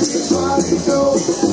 Thank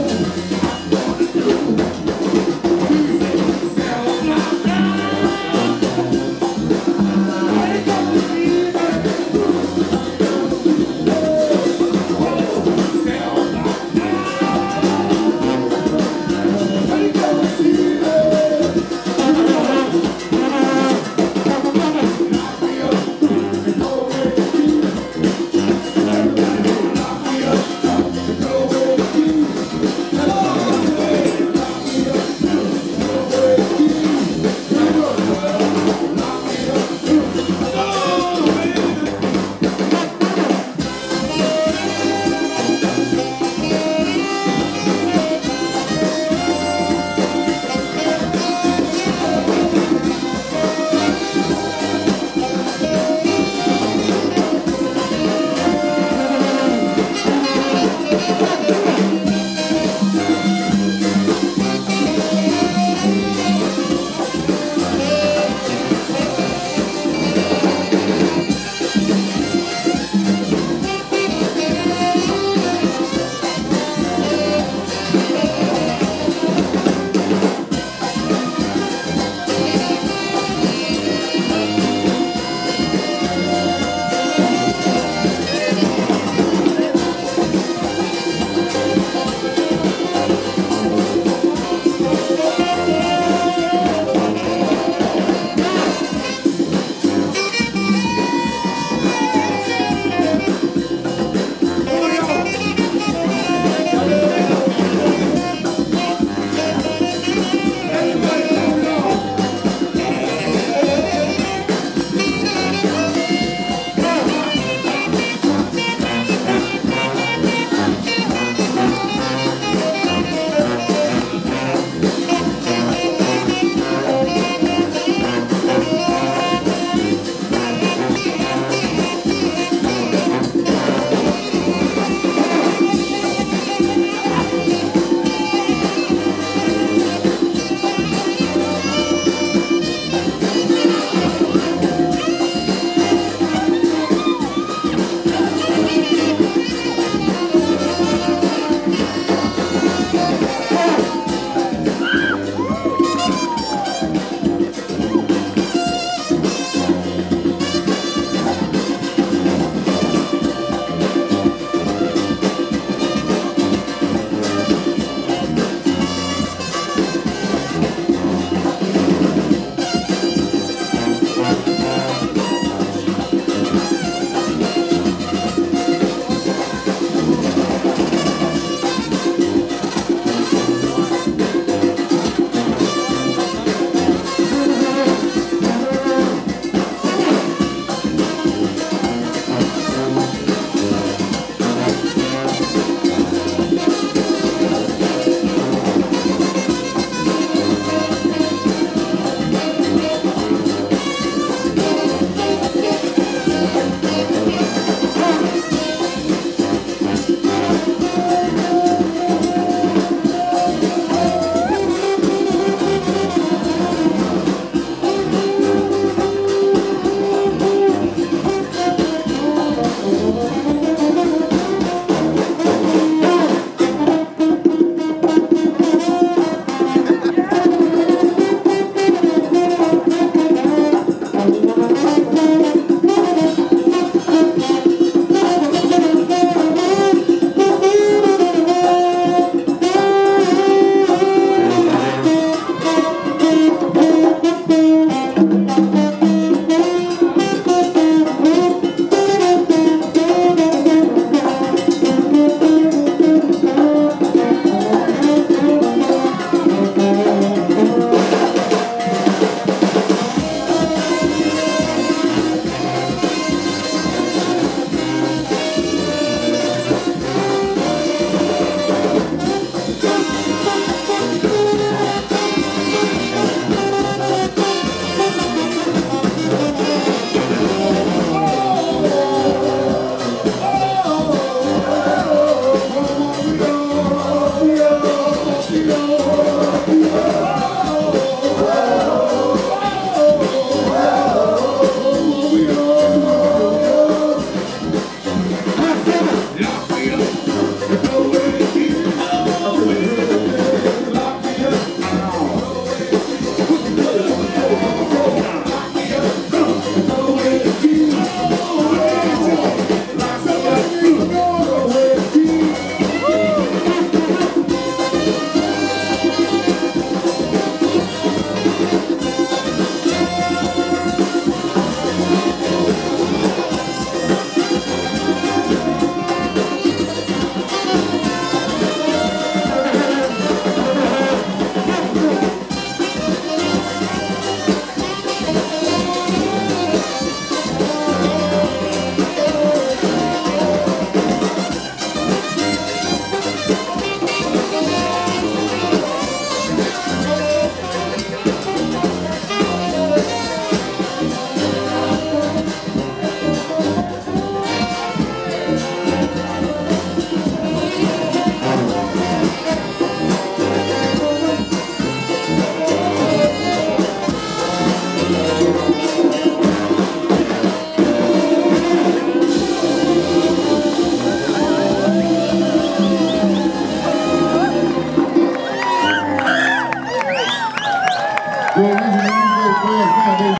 Ooh.